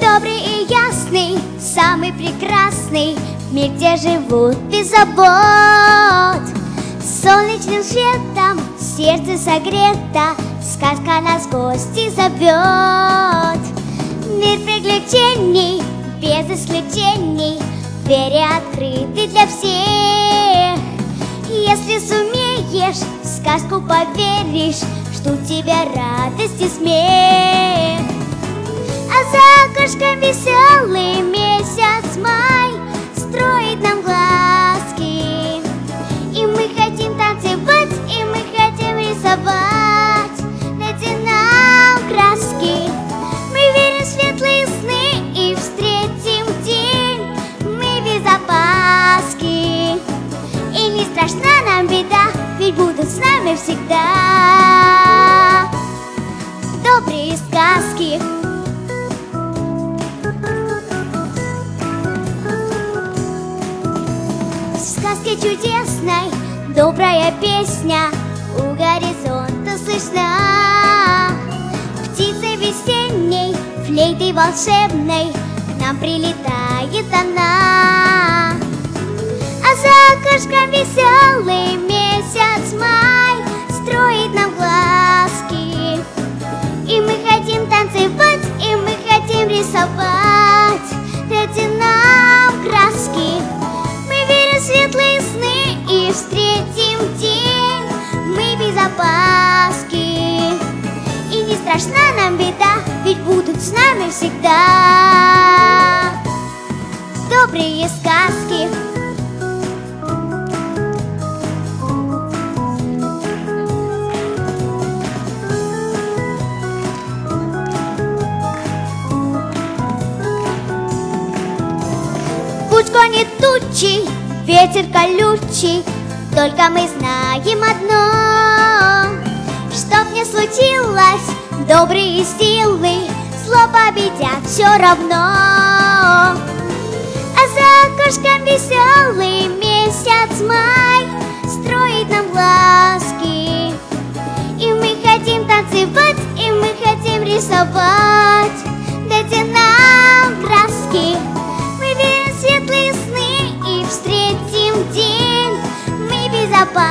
Добрый и ясный, самый прекрасный Мир, где живут без забот. Солнечным светом сердце согрето Сказка нас гости зовет. Мир приключений, без исключений Двери открыты для всех. Если сумеешь, в сказку поверишь Ждут тебя радость и смех за окошком веселый месяц май Строит нам глазки. И мы хотим танцевать, и мы хотим рисовать Дайте нам краски. Мы верим в светлые сны и встретим день Мы без опаски. И не страшна нам беда, ведь будут с нами всегда сказке чудесной добрая песня У горизонта слышна. Птицей весенней, флейтой волшебной К нам прилетает она. А за окошком веселый месяц май страшна нам беда, ведь будут с нами всегда. Добрые сказки. Путь гонит тучи, ветер колючий Только мы знаем одно Чтоб не случилось, Добрые силы зло победят все равно. А за окошком веселый месяц май строит нам ласки. И мы хотим танцевать, и мы хотим рисовать. Дайте нам краски, мы видим светлые сны и встретим день, мы безопасны.